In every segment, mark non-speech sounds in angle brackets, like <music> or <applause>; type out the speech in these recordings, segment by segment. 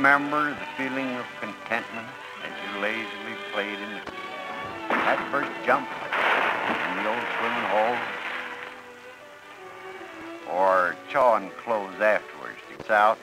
remember the feeling of contentment as you lazily played in that first jump in the old swimming hole? Or chawing clothes afterwards to get out?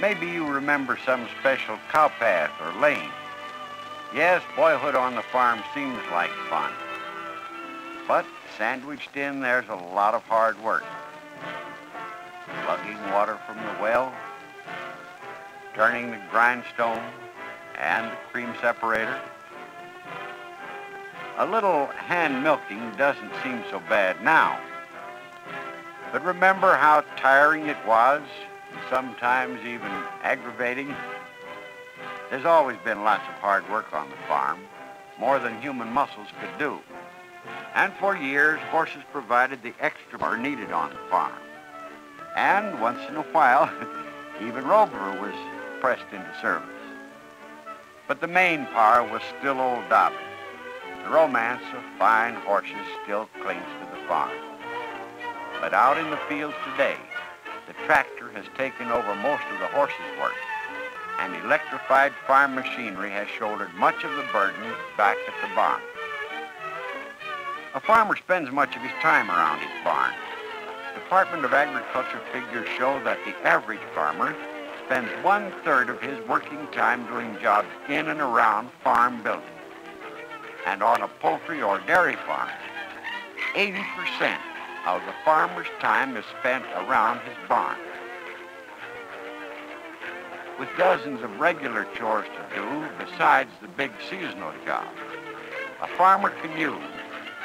Maybe you remember some special cowpath or lane. Yes, boyhood on the farm seems like fun. But sandwiched in, there's a lot of hard work. Lugging water from the well, turning the grindstone and the cream separator. A little hand milking doesn't seem so bad now. But remember how tiring it was, and sometimes even aggravating? There's always been lots of hard work on the farm, more than human muscles could do. And for years, horses provided the extra power needed on the farm. And once in a while, <laughs> even Rover was pressed into service. But the main power was still old Dobby. The romance of fine horses still clings to the farm. But out in the fields today, the tractor has taken over most of the horses' work, and electrified farm machinery has shouldered much of the burden back at the barn. A farmer spends much of his time around his barn. Department of Agriculture figures show that the average farmer spends one-third of his working time doing jobs in and around farm buildings. And on a poultry or dairy farm, 80% of the farmer's time is spent around his barn. With dozens of regular chores to do besides the big seasonal jobs, a farmer can use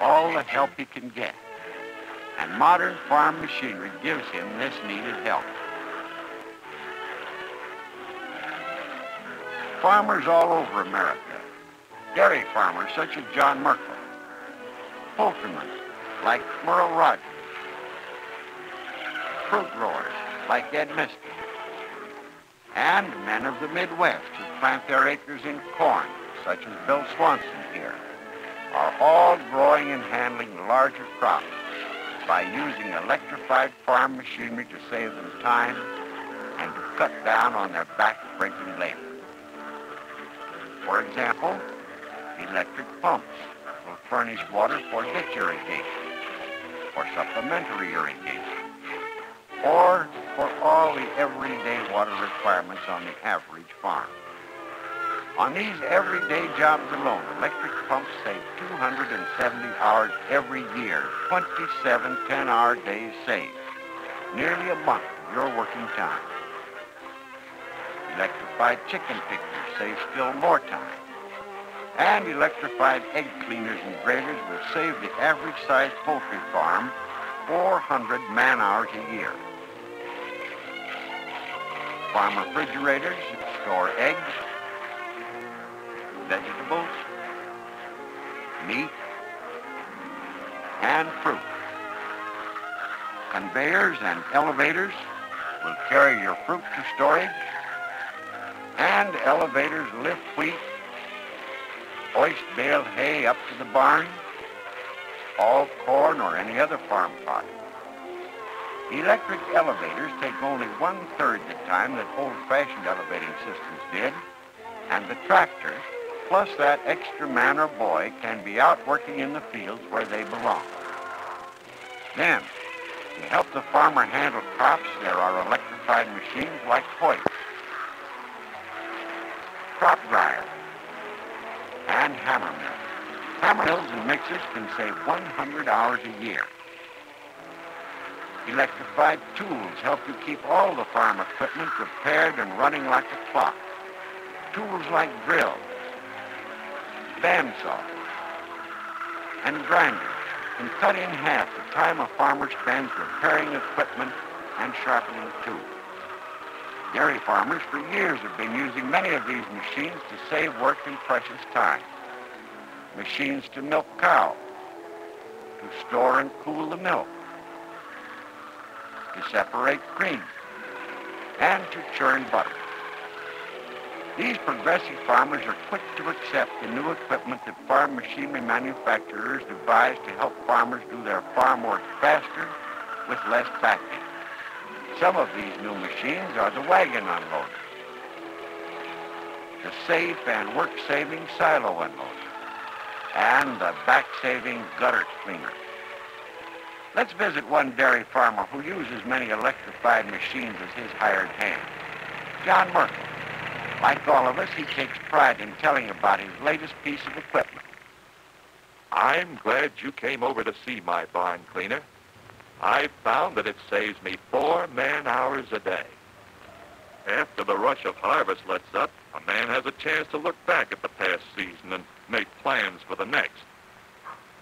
all the help he can get. And modern farm machinery gives him this needed help. Farmers all over America, dairy farmers such as John Merkel, poultrymen like Merle Rogers, fruit growers like Ed Misty, and men of the Midwest who plant their acres in corn, such as Bill Swanson here, are all growing and handling larger crops by using electrified farm machinery to save them time and to cut down on their back-breaking labor. For example, electric pumps will furnish water for ditch irrigation, for supplementary irrigation, or for all the everyday water requirements on the average farm. On these everyday jobs alone, electric pumps save 270 hours every year, 27 10-hour days saved, nearly a month of your working time. Electrified chicken pickers save still more time. And electrified egg cleaners and graders will save the average-sized poultry farm 400 man-hours a year. Farm refrigerators store eggs, vegetables, meat, and fruit. Conveyors and elevators will carry your fruit to storage, and elevators lift wheat, hoist bale hay up to the barn, all corn or any other farm product. Electric elevators take only one-third the time that old-fashioned elevating systems did, and the tractor, plus that extra man or boy, can be out working in the fields where they belong. Then, to help the farmer handle crops, there are electrified machines like hoist, dryer, and hammer mill. Hammer mills and mixers can save 100 hours a year. Electrified tools help you keep all the farm equipment repaired and running like a clock. Tools like drills, bandsaws, and grinders can cut in half the time a farmer spends repairing equipment and sharpening tools. Dairy farmers for years have been using many of these machines to save work and precious time. Machines to milk cows, to store and cool the milk, to separate cream, and to churn butter. These progressive farmers are quick to accept the new equipment that farm machinery manufacturers devise to help farmers do their farm work faster with less packing. Some of these new machines are the wagon unloader, the safe and work-saving silo unloader, and the back-saving gutter cleaner. Let's visit one dairy farmer who uses many electrified machines as his hired hand, John Merkel. Like all of us, he takes pride in telling about his latest piece of equipment. I'm glad you came over to see my barn cleaner. I've found that it saves me four man-hours a day. After the rush of harvest lets up, a man has a chance to look back at the past season and make plans for the next.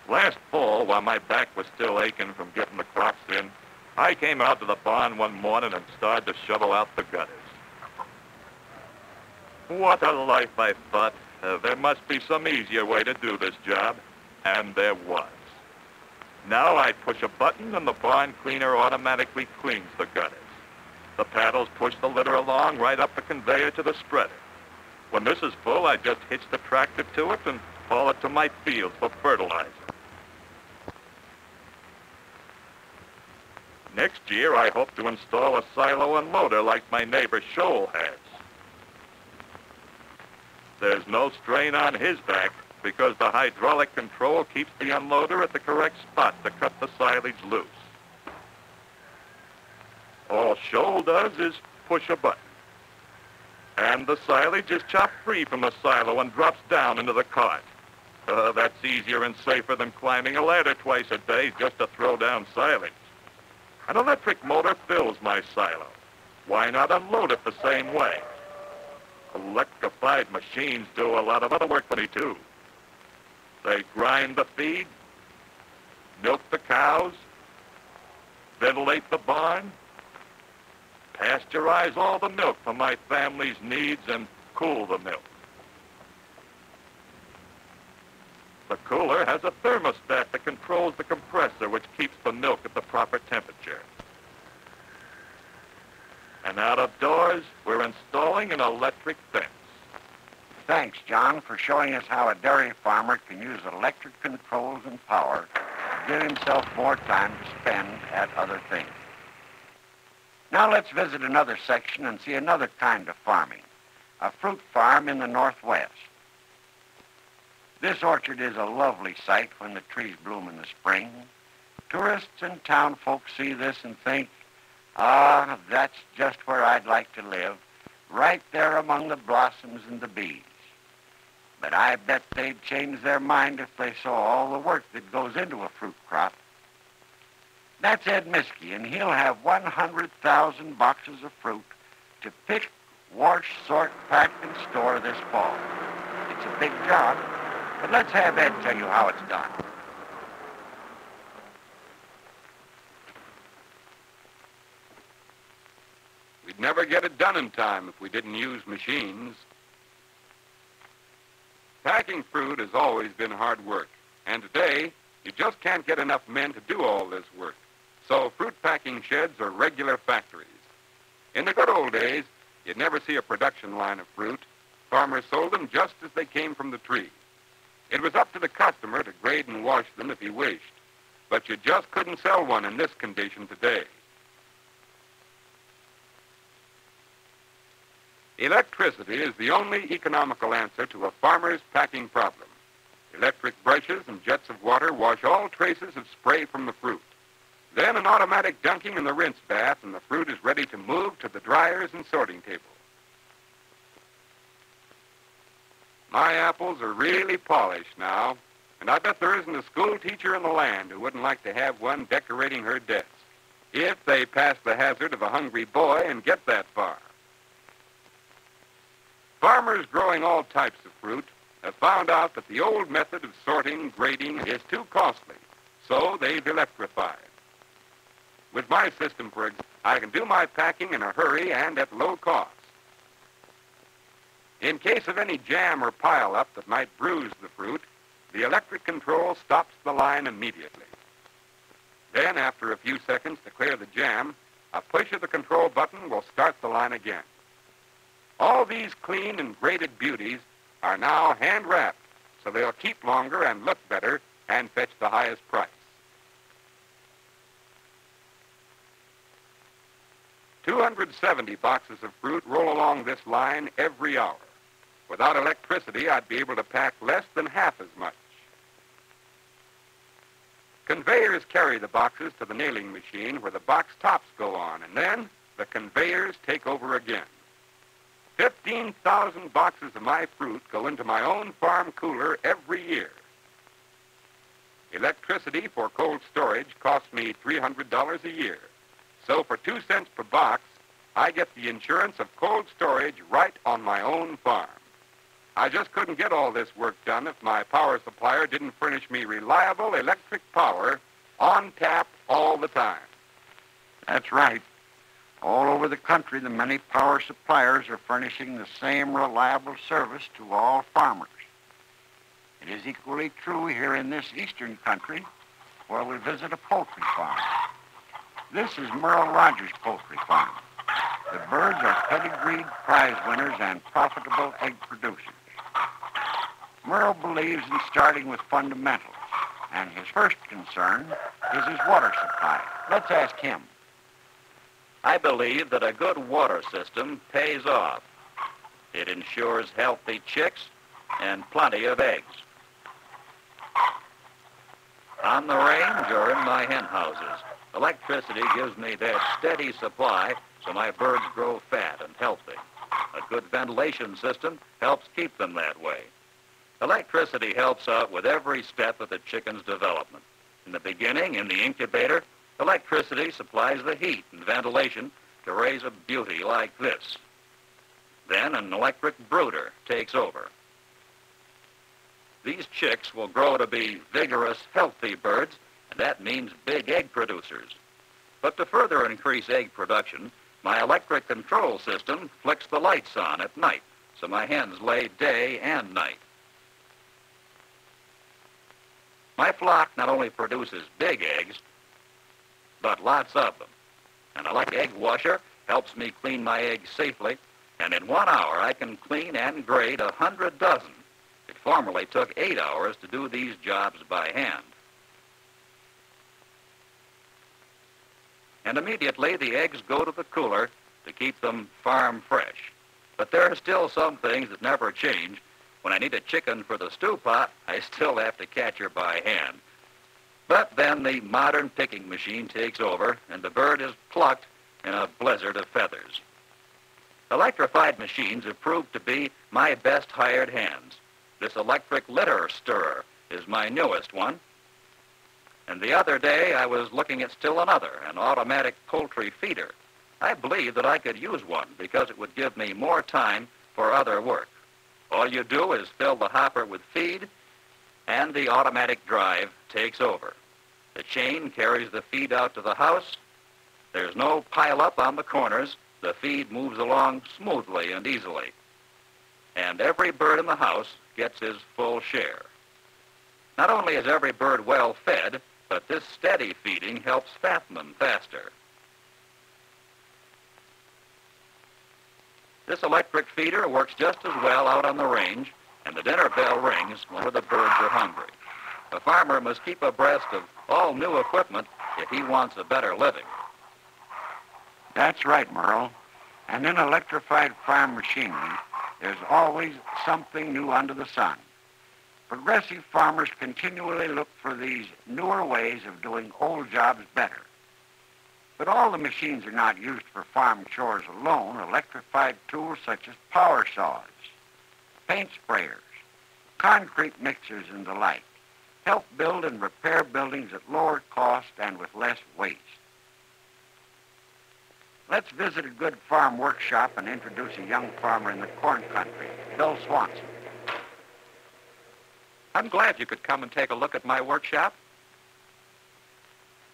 Last fall, while my back was still aching from getting the crops in, I came out to the barn one morning and started to shovel out the gutters. What a life, I thought. Uh, there must be some easier way to do this job. And there was. Now I push a button and the barn cleaner automatically cleans the gutters. The paddles push the litter along right up the conveyor to the spreader. When this is full, I just hitch the tractor to it and haul it to my field for fertilizer. Next year, I hope to install a silo unloader like my neighbor Shoal has. There's no strain on his back because the hydraulic control keeps the unloader at the correct spot to cut the silage loose. All Shoal does is push a button. And the silage is chopped free from the silo and drops down into the cart. Uh, that's easier and safer than climbing a ladder twice a day just to throw down silage. An electric motor fills my silo. Why not unload it the same way? Electrified machines do a lot of other work for me, too. They grind the feed, milk the cows, ventilate the barn, pasteurize all the milk for my family's needs, and cool the milk. The cooler has a thermostat that controls the compressor, which keeps the milk at the proper temperature. And out of doors, we're installing an electric fence. Thanks, John, for showing us how a dairy farmer can use electric controls and power to give himself more time to spend at other things. Now let's visit another section and see another kind of farming, a fruit farm in the Northwest. This orchard is a lovely sight when the trees bloom in the spring. Tourists and town folks see this and think, ah, that's just where I'd like to live, right there among the blossoms and the bees. But I bet they'd change their mind if they saw all the work that goes into a fruit crop. That's Ed Miskey, and he'll have 100,000 boxes of fruit to pick, wash, sort, pack, and store this fall. It's a big job, but let's have Ed tell you how it's done. We'd never get it done in time if we didn't use machines. Packing fruit has always been hard work, and today you just can't get enough men to do all this work. So fruit packing sheds are regular factories. In the good old days, you'd never see a production line of fruit. Farmers sold them just as they came from the tree. It was up to the customer to grade and wash them if he wished, but you just couldn't sell one in this condition today. Electricity is the only economical answer to a farmer's packing problem. Electric brushes and jets of water wash all traces of spray from the fruit. Then an automatic dunking in the rinse bath and the fruit is ready to move to the dryers and sorting table. My apples are really polished now, and I bet there isn't a school teacher in the land who wouldn't like to have one decorating her desk, if they pass the hazard of a hungry boy and get that far. Farmers growing all types of fruit have found out that the old method of sorting, grading is too costly, so they've electrified. With my system, for example, I can do my packing in a hurry and at low cost. In case of any jam or pileup that might bruise the fruit, the electric control stops the line immediately. Then, after a few seconds to clear the jam, a push of the control button will start the line again. All these clean and graded beauties are now hand-wrapped, so they'll keep longer and look better and fetch the highest price. 270 boxes of fruit roll along this line every hour. Without electricity, I'd be able to pack less than half as much. Conveyors carry the boxes to the nailing machine where the box tops go on, and then the conveyors take over again. 15,000 boxes of my fruit go into my own farm cooler every year. Electricity for cold storage costs me $300 a year. So for two cents per box, I get the insurance of cold storage right on my own farm. I just couldn't get all this work done if my power supplier didn't furnish me reliable electric power on tap all the time. That's right. All over the country, the many power suppliers are furnishing the same reliable service to all farmers. It is equally true here in this eastern country where we visit a poultry farm. This is Merle Rogers Poultry Farm. The birds are pedigreed prize winners and profitable egg producers. Merle believes in starting with fundamentals, and his first concern is his water supply. Let's ask him. I believe that a good water system pays off. It ensures healthy chicks and plenty of eggs. On the range or in my hen houses, electricity gives me that steady supply so my birds grow fat and healthy. A good ventilation system helps keep them that way. Electricity helps out with every step of the chicken's development. In the beginning, in the incubator, electricity supplies the heat and ventilation to raise a beauty like this. Then an electric brooder takes over. These chicks will grow to be vigorous, healthy birds, and that means big egg producers. But to further increase egg production, my electric control system flicks the lights on at night, so my hens lay day and night. My flock not only produces big eggs, but lots of them. and An electric egg washer helps me clean my eggs safely, and in one hour I can clean and grade a hundred dozen. It formerly took eight hours to do these jobs by hand. And immediately the eggs go to the cooler to keep them farm fresh. But there are still some things that never change, when I need a chicken for the stew pot, I still have to catch her by hand. But then the modern picking machine takes over, and the bird is plucked in a blizzard of feathers. Electrified machines have proved to be my best hired hands. This electric litter stirrer is my newest one. And the other day I was looking at still another, an automatic poultry feeder. I believe that I could use one because it would give me more time for other work. All you do is fill the hopper with feed, and the automatic drive takes over. The chain carries the feed out to the house. There's no pile-up on the corners. The feed moves along smoothly and easily. And every bird in the house gets his full share. Not only is every bird well fed, but this steady feeding helps fatten them faster. This electric feeder works just as well out on the range, and the dinner bell rings whenever the birds are hungry. The farmer must keep abreast of all new equipment if he wants a better living. That's right, Merle. And in electrified farm machinery, there's always something new under the sun. Progressive farmers continually look for these newer ways of doing old jobs better. But all the machines are not used for farm chores alone. Electrified tools such as power saws, paint sprayers, concrete mixers, and the like help build and repair buildings at lower cost and with less waste. Let's visit a good farm workshop and introduce a young farmer in the corn country, Bill Swanson. I'm glad you could come and take a look at my workshop.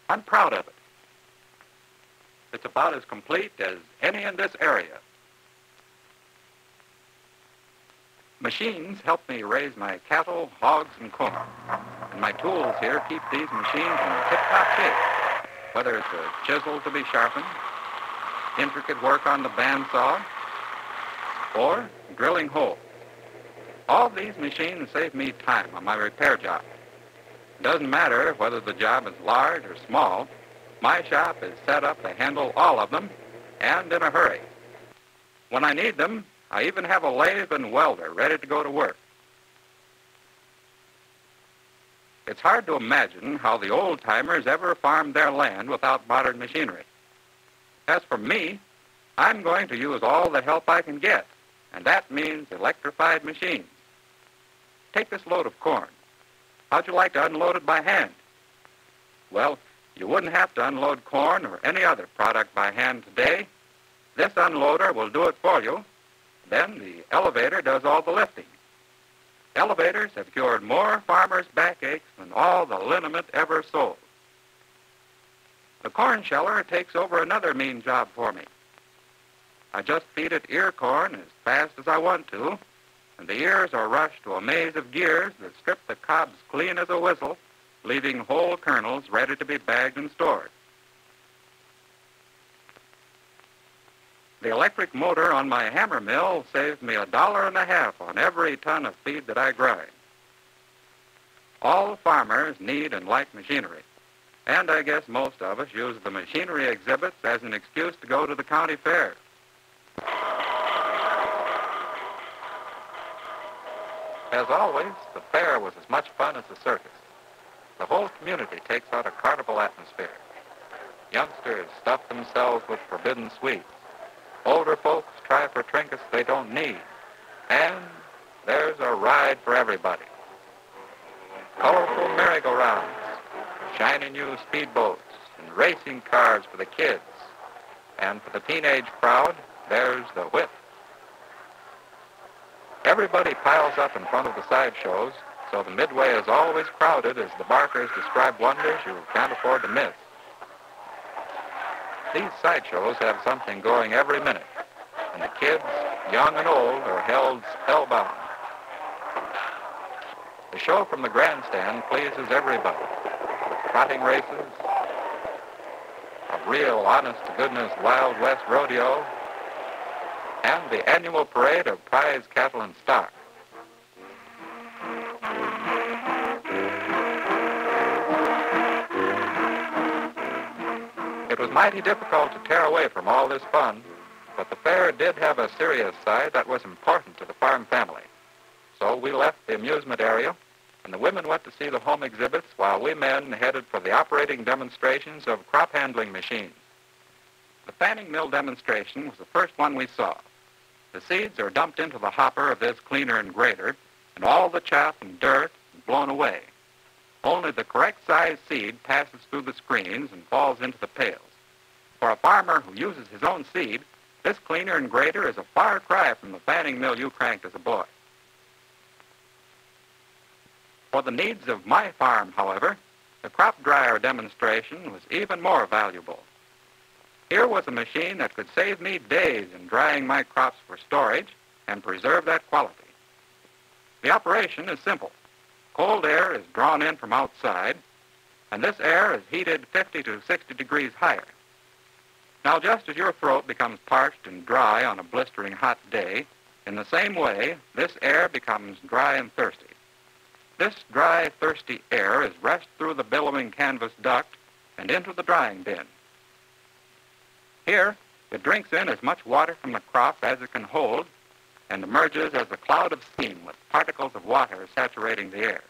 I'm proud of it. It's about as complete as any in this area. Machines help me raise my cattle, hogs, and corn. And my tools here keep these machines in tip-top shape. Whether it's a chisel to be sharpened, intricate work on the bandsaw, or drilling holes. All these machines save me time on my repair job. It doesn't matter whether the job is large or small, my shop is set up to handle all of them, and in a hurry. When I need them, I even have a lathe and welder ready to go to work. It's hard to imagine how the old-timers ever farmed their land without modern machinery. As for me, I'm going to use all the help I can get, and that means electrified machines. Take this load of corn. How'd you like to unload it by hand? Well, you wouldn't have to unload corn or any other product by hand today. This unloader will do it for you. Then the elevator does all the lifting. Elevators have cured more farmers' backaches than all the liniment ever sold. The corn sheller takes over another mean job for me. I just feed it ear corn as fast as I want to, and the ears are rushed to a maze of gears that strip the cobs clean as a whistle, leaving whole kernels ready to be bagged and stored. The electric motor on my hammer mill saves me a dollar and a half on every ton of feed that I grind. All farmers need and like machinery. And I guess most of us use the machinery exhibits as an excuse to go to the county fair. As always, the fair was as much fun as the circus. The whole community takes out a carnival atmosphere. Youngsters stuff themselves with forbidden sweets. Older folks try for trinkets they don't need. And there's a ride for everybody. Colorful merry-go-rounds, shiny new speedboats, and racing cars for the kids. And for the teenage crowd, there's the whip. Everybody piles up in front of the sideshows, so the midway is always crowded as the barkers describe wonders you can't afford to miss. These sideshows have something going every minute, and the kids, young and old, are held spellbound. The show from the grandstand pleases everybody. Trotting races, a real honest-to-goodness Wild West rodeo, and the annual parade of prize cattle and stock. It was mighty difficult to tear away from all this fun, but the fair did have a serious side that was important to the farm family. So we left the amusement area, and the women went to see the home exhibits while we men headed for the operating demonstrations of crop handling machines. The fanning mill demonstration was the first one we saw. The seeds are dumped into the hopper of this cleaner and grader, and all the chaff and dirt is blown away. Only the correct size seed passes through the screens and falls into the pails. For a farmer who uses his own seed, this cleaner and grader is a far cry from the fanning mill you cranked as a boy. For the needs of my farm, however, the crop dryer demonstration was even more valuable. Here was a machine that could save me days in drying my crops for storage and preserve that quality. The operation is simple. Cold air is drawn in from outside, and this air is heated 50 to 60 degrees higher. Now, just as your throat becomes parched and dry on a blistering hot day, in the same way, this air becomes dry and thirsty. This dry, thirsty air is rushed through the billowing canvas duct and into the drying bin. Here, it drinks in as much water from the crop as it can hold and emerges as a cloud of steam with particles of water saturating the air.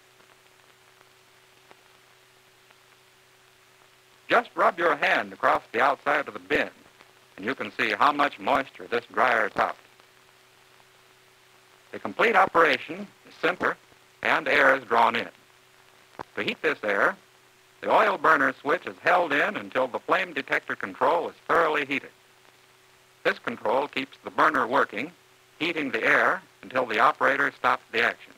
Just rub your hand across the outside of the bin, and you can see how much moisture this dryer out. The complete operation is simpler, and air is drawn in. To heat this air, the oil burner switch is held in until the flame detector control is thoroughly heated. This control keeps the burner working heating the air until the operator stops the action.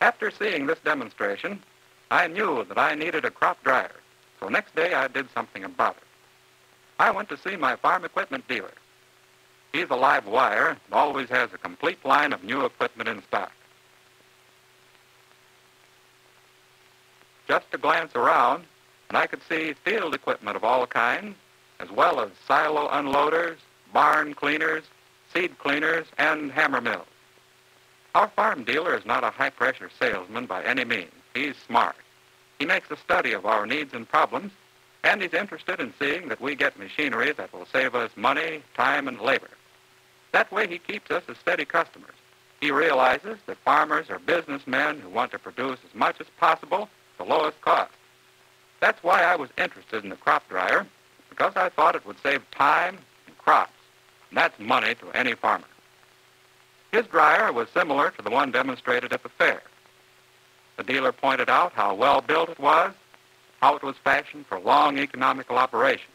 After seeing this demonstration, I knew that I needed a crop dryer, so next day I did something about it. I went to see my farm equipment dealer. He's a live wire and always has a complete line of new equipment in stock. Just a glance around, and I could see field equipment of all kinds, as well as silo unloaders, barn cleaners, seed cleaners, and hammer mills. Our farm dealer is not a high-pressure salesman by any means. He's smart. He makes a study of our needs and problems, and he's interested in seeing that we get machinery that will save us money, time, and labor. That way he keeps us as steady customers. He realizes that farmers are businessmen who want to produce as much as possible at the lowest cost. That's why I was interested in the crop dryer, because I thought it would save time and crops. And that's money to any farmer. His dryer was similar to the one demonstrated at the fair. The dealer pointed out how well built it was, how it was fashioned for long economical operation,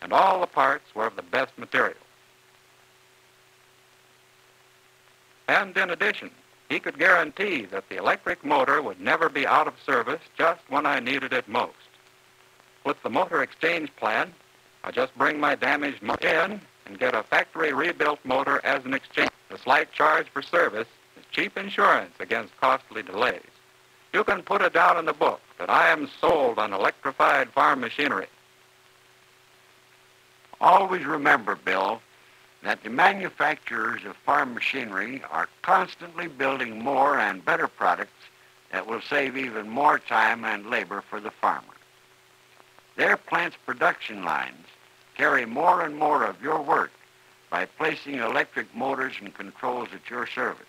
and all the parts were of the best material. And in addition, he could guarantee that the electric motor would never be out of service just when I needed it most. With the motor exchange plan, I just bring my damaged motor in and get a factory rebuilt motor as an exchange. The slight charge for service is cheap insurance against costly delays. You can put it down in the book that I am sold on electrified farm machinery. Always remember, Bill, that the manufacturers of farm machinery are constantly building more and better products that will save even more time and labor for the farmer. Their plant's production lines carry more and more of your work by placing electric motors and controls at your service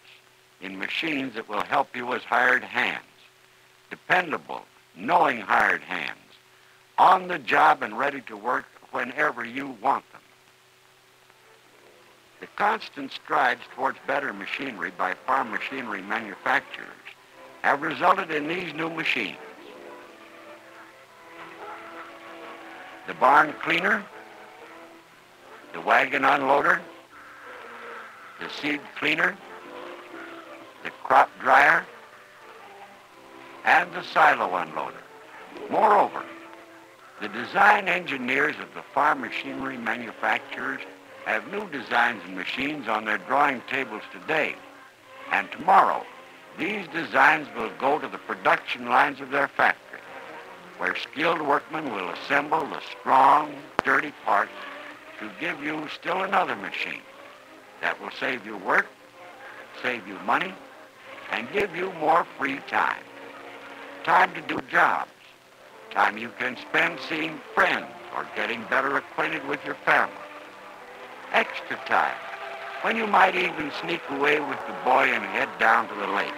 in machines that will help you as hired hands, dependable, knowing hired hands, on the job and ready to work whenever you want them. The constant strides towards better machinery by farm machinery manufacturers have resulted in these new machines. The barn cleaner, the wagon unloader, the seed cleaner, the crop dryer, and the silo unloader. Moreover, the design engineers of the farm machinery manufacturers have new designs and machines on their drawing tables today. And tomorrow, these designs will go to the production lines of their factory, where skilled workmen will assemble the strong, dirty parts to give you still another machine that will save you work, save you money, and give you more free time. Time to do jobs. Time you can spend seeing friends or getting better acquainted with your family extra time, when you might even sneak away with the boy and head down to the lake.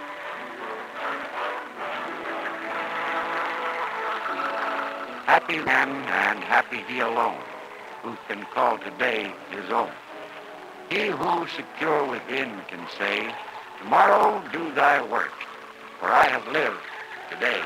Happy man and happy he alone, who can call today his own. He who secure within can say, Tomorrow do thy work, for I have lived today